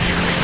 here.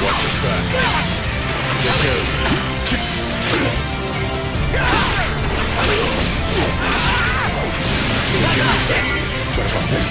Watch your back. Take care. Try to this.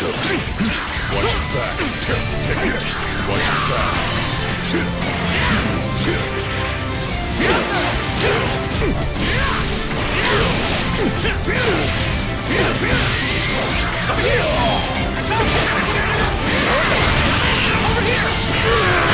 goes. Watch your back. Take it. Watch your back. Over here!